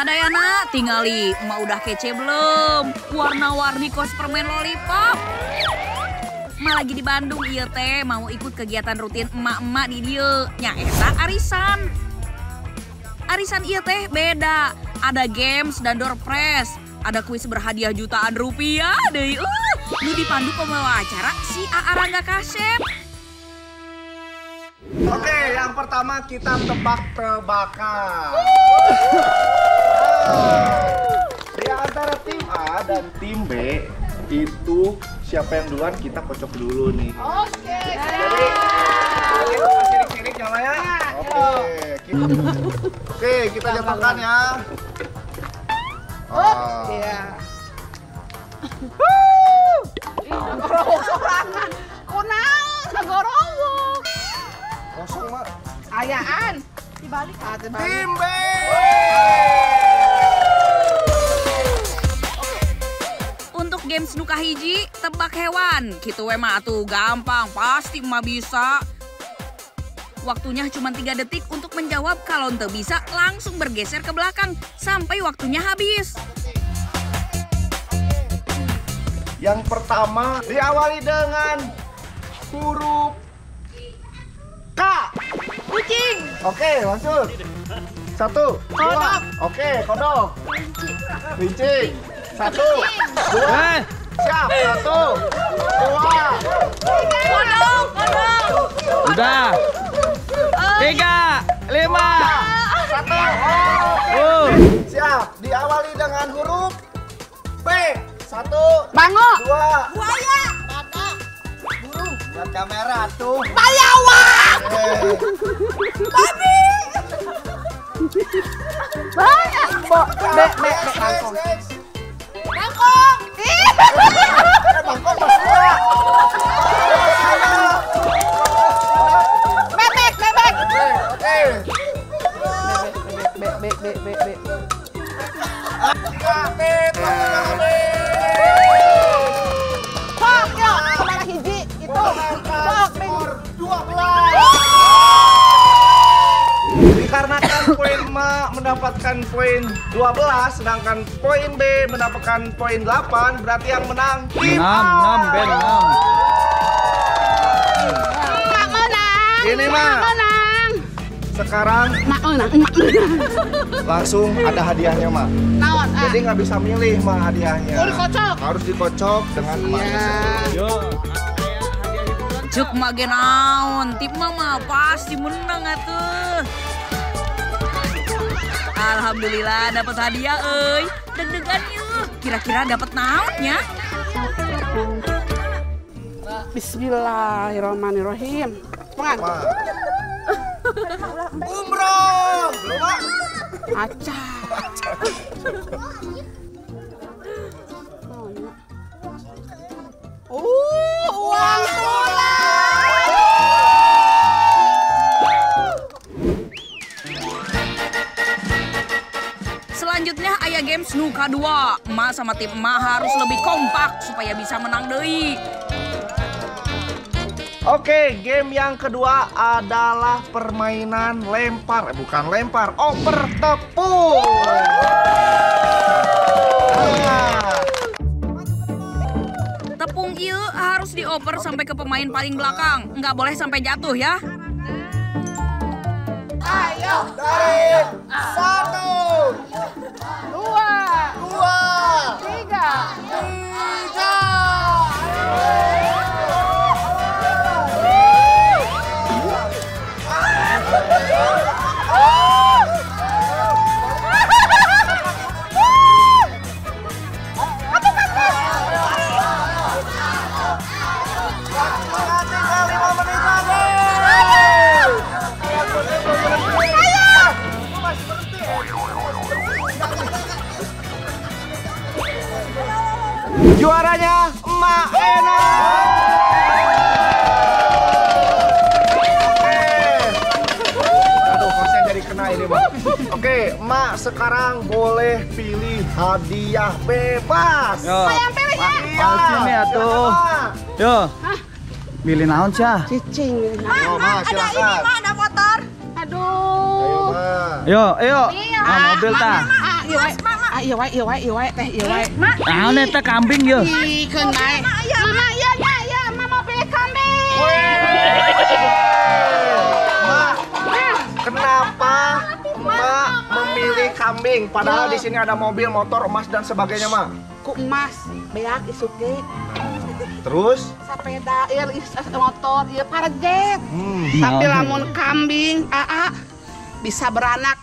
Sadayana tingali, emak udah kece belum? Warna-warni kos permen lollipop. Emak lagi di Bandung iya teh mau ikut kegiatan rutin emak-emak di dia. Nya eta arisan. Arisan iya teh beda. Ada games dan door prize. Ada kuis berhadiah jutaan rupiah deh. Uh, nu dipandu pembawa acara si A. Rangga Kasep. Oke, yang pertama kita tebak-tebakan. Di antara tim A dan tim B itu siapa yang duluan kita kocok dulu nih. Oke. Jadi, kita sirik-sirik ya Maya. Oke, kita, oke kita jatuhkan ya. Ah. Iya. Nagorowok sorangan. Kunaon nagorowok. Kosong mak. Ayaan. Dibalik ah, dibalik. Tim B. games nuka hiji, tebak hewan. Gitu we mah tuh gampang, pasti emak bisa. Waktunya cuma 3 detik untuk menjawab. Kalau ente bisa, langsung bergeser ke belakang sampai waktunya habis. Yang pertama diawali dengan huruf K. Kucing. Oke, langsung. Satu, dua. Oke, kodok. Kelinci. Satu, dua. Siap. Satu, dua. Kodok, kodok. Udah. Tiga, lima. Satu. Uh. Siap. Diawali dengan huruf B. Satu, Bango. dua. Buaya. Burung. Lihat kamera tuh. Bayawak. Eh, Babi. Banyak. Bo, be, be, be, Ih. Eh, bangkok masuk ya. Bebek, bebek. Oke, oke. Bebek, bebek, bebek, bebek. Tiga, B, tengah B. Sok, mendapatkan poin 12, sedangkan poin B mendapatkan poin 8, berarti yang menang tim Enam, A. enam, Ben, enam. Mak menang. Ini, Ma. Mak menang. Sekarang Mak menang, langsung ada hadiahnya, Ma. Naon, ah. Jadi nggak bisa milih, Ma, hadiahnya. Dikocok. Harus dikocok dengan emas. Iya. Yo. Cuk mah ge naon, tip mah mah pasti menang atuh. Alhamdulillah dapat hadiah euy. Deg-degan yuk. Kira-kira dapat naonnya? Bismillahirrahmanirrahim. Pengan. Umroh! Acah. Uh, Selanjutnya ayah games Nuka 2. Emak sama tim emak harus lebih kompak supaya bisa menang deui. Oke, game yang kedua adalah permainan lempar. Eh, bukan lempar, oper tepung. Nah, Tepung ieu harus dioper sampai ke pemain paling belakang. Nggak boleh sampai jatuh ya. dari satu, Dua, dua, tiga. tiga. Tinggal Sekarang boleh pilih hadiah bebas. Yo. Yang pilih ya. Iya. Mau sini atuh. silakan, Mak. Yo. Pilih naon, Cah? Cicing. Ayo, Mak, silakan. ada motor. Aduh. Ayo, Mak. Yo, ayo. Ah, mobil ta. Ah, iya wae. Ah, iya wae, iya wae, iya wae, teh, iya wae. Ini teh kambing yo. Ih, keun bae. Mama, iya, iya, iya, mama pilih kambing. Kambing? Padahal di sini ada mobil, motor, emas dan sebagainya, Mak. Ku emas, beak isuk ge. Terus? Sepeda, iya, is- motor, iya, parajet. Hmm. Tapi Nah. lamun kambing, aa, bisa beranak.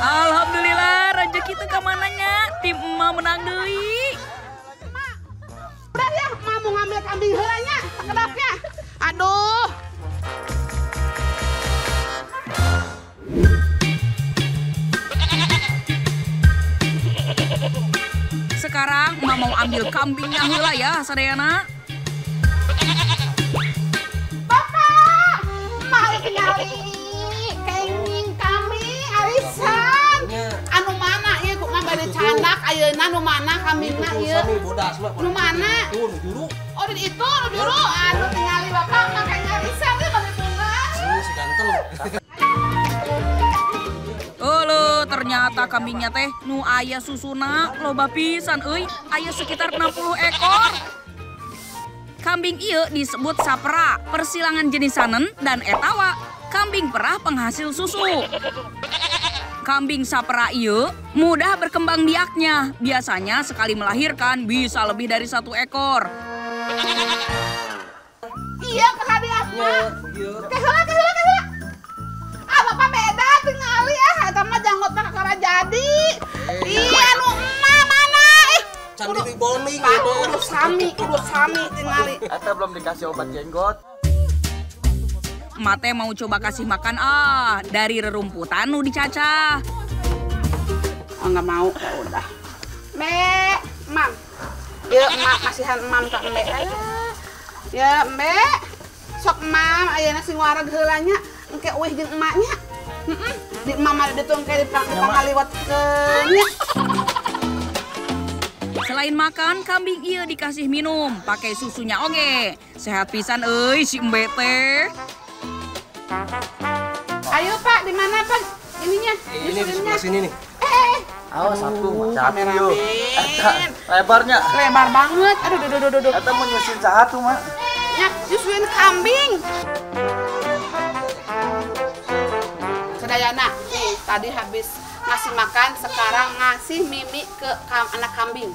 Alhamdulillah rezeki teu kamananya tim emak menang deui. Udah ya, mau ngambil kambing heulanya, sekedapnya. Aduh. Ambil kambingnya heula ya sadayana. Bapak, mau tinggali kenging kami arisan. Anu mana ieu ku mah bade candak ayeuna nu mana kambingna ieu? Nu mana? Oh di itu nu juru. Anu tinggali bapak Ternyata kambingnya teh nu aya susuna loba pisan euy, aya sekitar 60 ekor. Kambing ieu disebut sapra, persilangan jenisanen dan etawa. Kambing perah penghasil susu. Kambing sapra ieu mudah berkembang biaknya. Biasanya sekali melahirkan bisa lebih dari satu ekor. Iya ke keheula jadi. Iya nu emak mana ih. Candi di Pak kudu sami kudu sami tinggali. Eta belum dikasih obat jenggot. Mate mau coba kasih makan ah dari rerumputan nu dicacah. Oh nggak mau ya udah. Me, mam. Ya emak kasihan mam ka embe. Ayo. Ya embe. Sok mam ayeuna sing wareg heulanya engke euih jeung emaknya. Heeh. Di mama ditungke di pang ngaliwatkeun nya. Selain makan, kambing iya dikasih minum, pakai susunya oge. Sehat pisan euy si Embe teh. Ayo Pak, di mana Pak? Ininya, Ini di sebelah sini nih. Eh, Awas satu Uh, macam yo. kameramen. Lebarnya. lebar banget. Aduh, duh, duh, duh, duh. Eta mau nyusin satu mah. Ya, nyusuin kambing. Sedayana, nih tadi habis ngasih makan, sekarang ngasih mimi ke kam- anak kambing.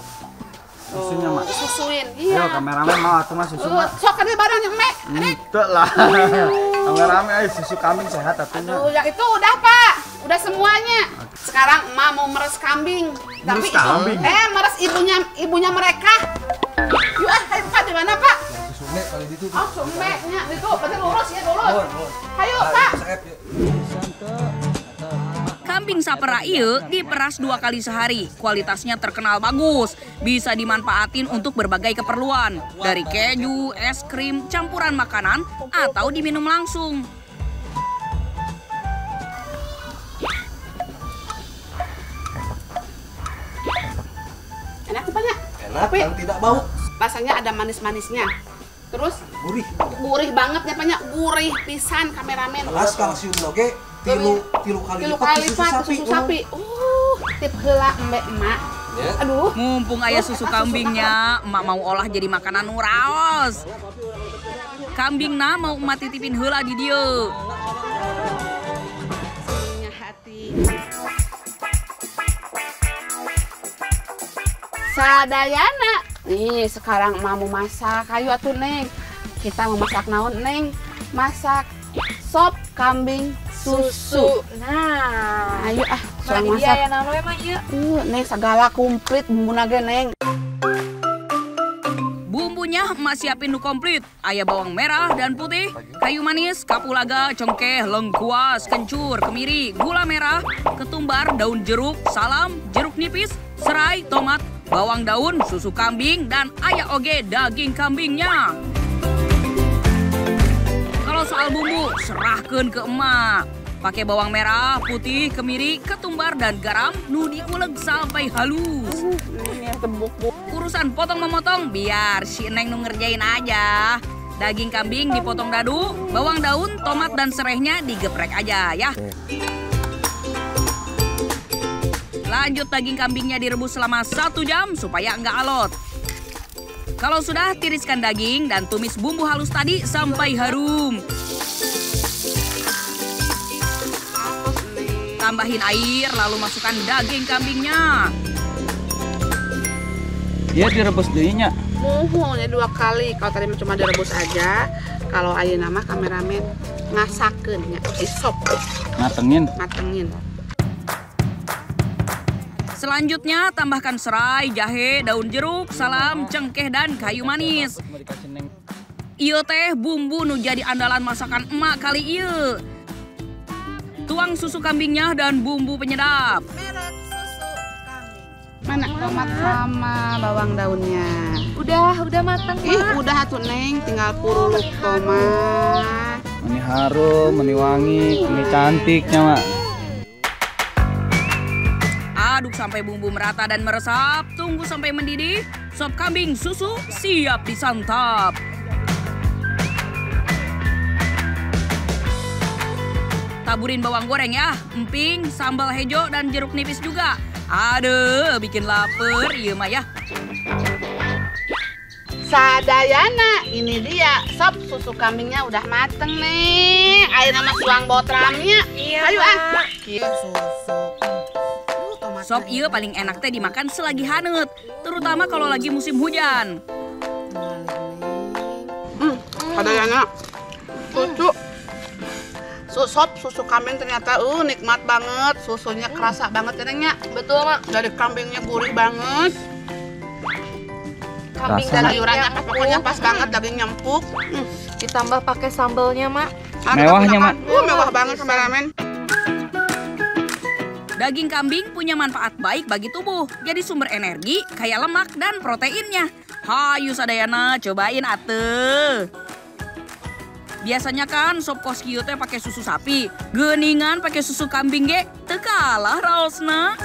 Susunya, Mak. Susuin, Yo, iya. kameramen mau atuh mah susu Uh, mah. sok kan barang yang mek. Ente lah. Kameramen ayo susu kambing sehat atunya. Aduh, yang itu udah Pak, udah semuanya. Sekarang emak mau meres kambing. Tapi Meres kambing? eh meres ibunya ibunya mereka. Yuk ah, ayo Pak di mana Pak? Susunya kali itu. Oh, sumbeknya itu, berarti lurus ya lurus. Kambing sapera ieu diperas dua kali sehari. Kualitasnya terkenal bagus. Bisa dimanfaatin untuk berbagai keperluan. Dari keju, es krim, campuran makanan, atau diminum langsung. Enak banyak. Enak Tapi- dan tidak bau. Rasanya ada manis-manisnya. Terus Gurih. gurih banget ya banyak gurih pisan kameramen. Kelas kalsium oge tilu tilu kali Tilu kali susu lipat sapi. susu sapi. Uh, tip heula embe emak. Ya. Aduh. Mumpung ayah susu kambingnya, emak mau olah jadi makanan nu raos. Kambingna mau emak titipin heula di hati. Sadayana. Nih, sekarang emak mau masak. Ayo atuh, Neng. Kita mau masak naon, Neng? Masak sop kambing susu. Nah, Ayo ah, soal dia masak. ya nano emang iya. Uh, Neng segala komplit bumbuna ge, Neng. Bumbunya emak siapin nu komplit. Aya bawang merah dan putih, kayu manis, kapulaga, cengkeh, lengkuas, kencur, kemiri, gula merah, ketumbar, daun jeruk, salam, jeruk nipis, serai, tomat, bawang daun, susu kambing, dan aya oge daging kambingnya. Soal bumbu, serahkan ke emak. Pakai bawang merah, putih, kemiri, ketumbar, dan garam, nu diuleg sampai halus. Bu. Urusan potong memotong biar si Neng nu ngerjain aja. Daging kambing dipotong dadu, bawang daun, tomat dan serehnya digeprek aja ya. Lanjut daging kambingnya direbus selama satu jam supaya enggak alot. Kalau sudah, tiriskan daging dan tumis bumbu halus tadi sampai harum. Tambahin air, lalu masukkan daging kambingnya. Iya direbus dulunya. Muhun ya dua kali. Kalau tadi cuma direbus aja. Kalau ayeuna nama kameramen ngasakeun nya isop Matengin. matengin. Selanjutnya tambahkan serai, jahe, daun jeruk, salam, cengkeh dan kayu manis. Iya teh bumbu nu jadi andalan masakan emak kali iya. Tuang susu kambingnya dan bumbu penyedap. Mana tomat sama bawang daunnya? Udah, udah matang, Ih, Mak. udah atuh Neng, tinggal puruluk tomat. Ini harum, ini wangi, ini cantiknya mak. Sampai bumbu merata dan meresap. Tunggu sampai mendidih. Sop kambing susu siap disantap. Taburin bawang goreng ya, emping, sambal hejo, dan jeruk nipis juga. Aduh, bikin lapar, iya mah ya. Sadayana, ini dia sop susu kambingnya udah mateng nih. Ayo nama suang botramnya. Iya, Ayo ah. Susu. Sop iya paling enak teh dimakan selagi hangat, terutama kalau lagi musim hujan. Hmm, sadayana. Susu. Su- Sop susu kambing ternyata uh nikmat banget. Susunya kerasa banget ya, Betul, Mak. Dari kambingnya gurih banget. Kambing Rasanya- Sayurannya dagingnya pokoknya empuk. pas banget daging nyempuk. Hmm. Ditambah pakai sambelnya, Mak. Ah, Mewahnya. Mak. Uh, mewah banget kameramen. Daging kambing punya manfaat baik bagi tubuh, jadi sumber energi, kaya lemak dan proteinnya. Hayu sadayana, cobain ate. Biasanya kan sop kos kieu teh pakai susu sapi, geningan pakai susu kambing ge, teu kalah raosna.